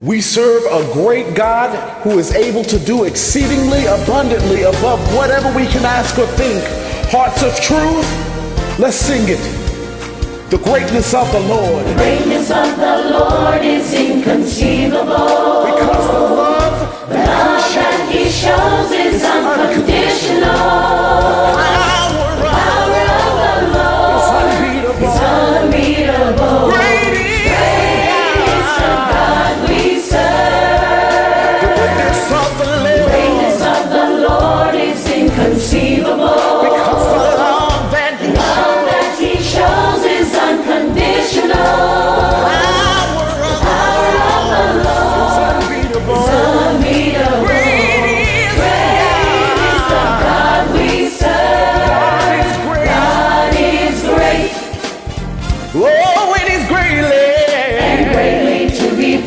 We serve a great God who is able to do exceedingly abundantly above whatever we can ask or think. Hearts of truth, let's sing it. The greatness of the Lord. The greatness of the Lord is inconceivable. Because the Lord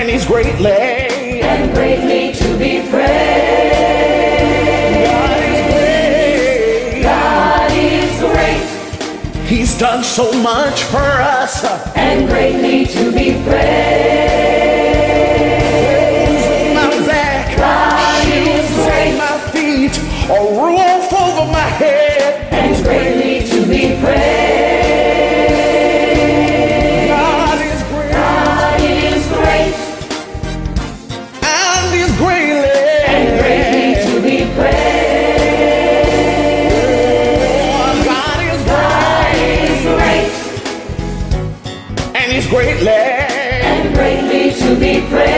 and he's greatly and greatly to be praised. God is great. He's done so much for us and greatly to be praised. be praised.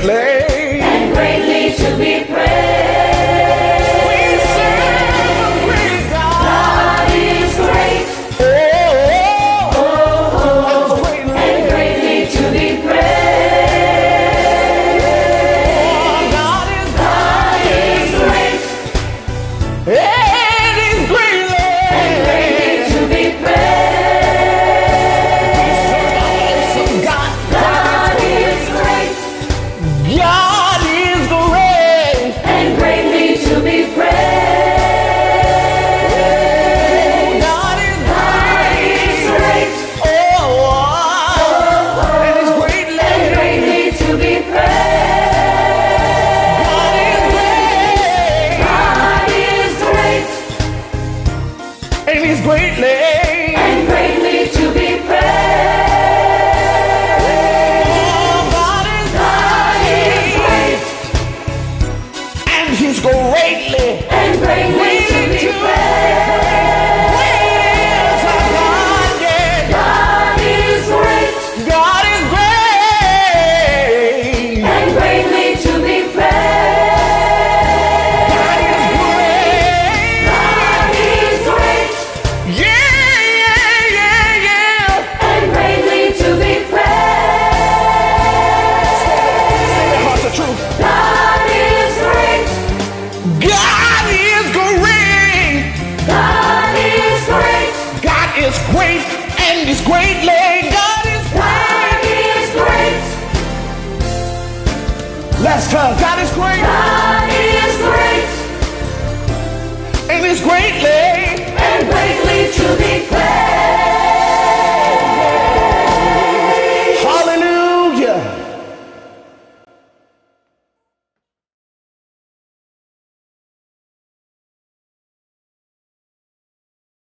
greatly and greatly to be praised. great and is greatly. God is great. God is great. God is great.